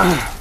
Ah!